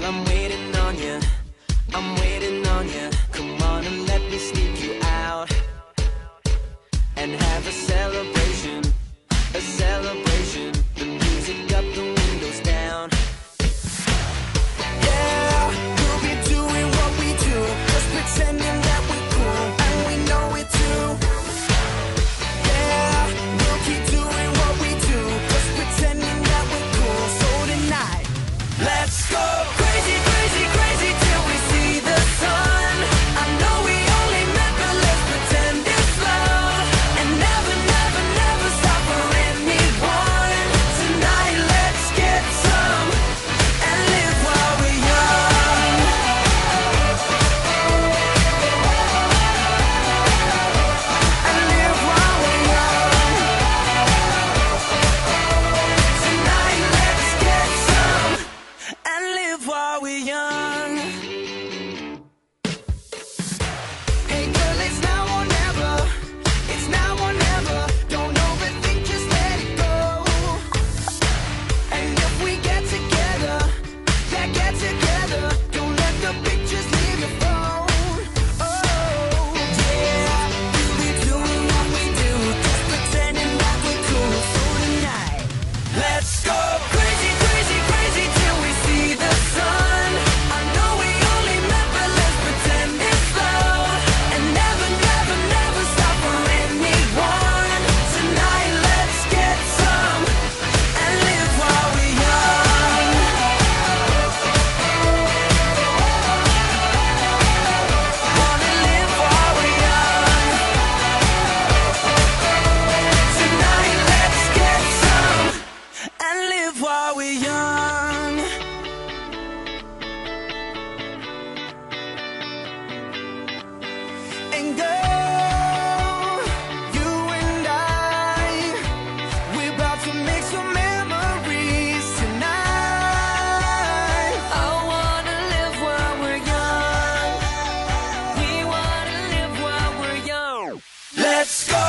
girl, I'm waiting. Let's go.